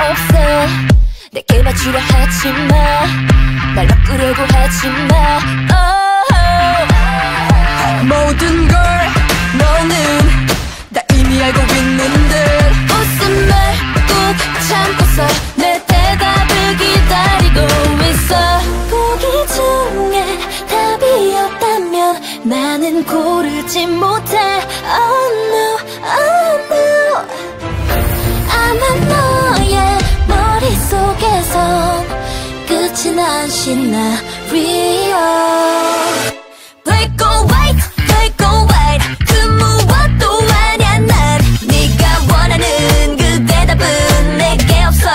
없어. 내게 맞추려 하지마. 날 바꾸려고 하지마. Oh. 모든 걸 너는 다 이미 알고 있는데. 웃음을 꾹 참고서. 내 대답을 기다리고 있어. 보기 중에 답이 없다면 나는 고르지 못해. Oh no, oh 끝이 난 시나리오 Black or white, black or white 그 무엇도 아냐 난 네가 원하는 그 대답은 내게 없어.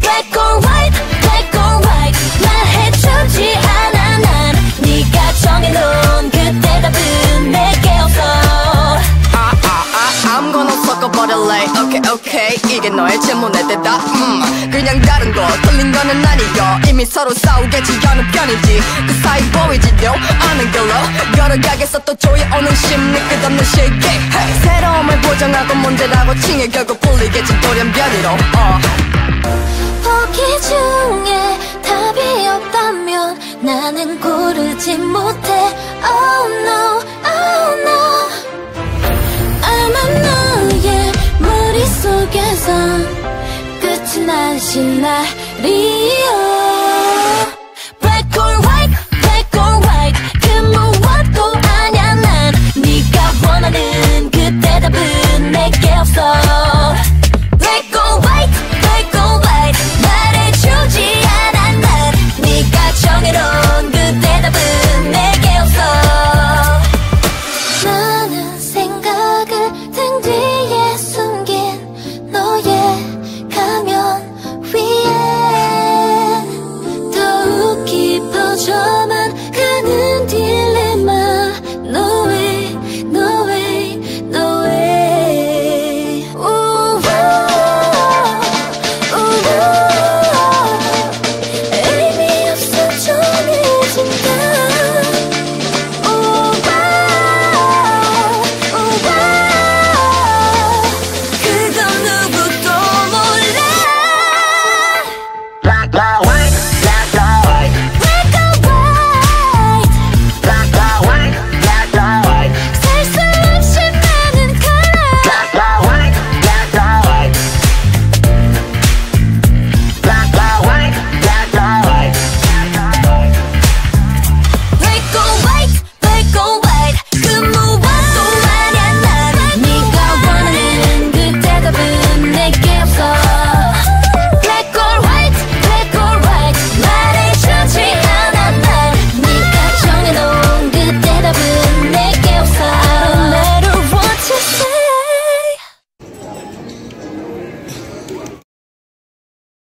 Black or white, black or white 말해주지 않아. 난 네가 정해놓은 그 대답은 내게 없어. 아, I'm gonna 섞어버릴래. 오케이 오케이 이게 너의 질문에 대답. 음 그냥 다른 거. 틀린 거는 아니여. 이미 서로 싸우겠지 어느 편인지. 그 사이 보이지도 않은 길로. 걸어가겠어 또 조여오는 심리 끝없는 시기. Hey. 새로움을 보정하고 문제라고 칭해 결국 풀리겠지 돌연변이로. 어. 보기 중에 답이 없다면 나는 고르지 못해. Oh no, oh no 시나리오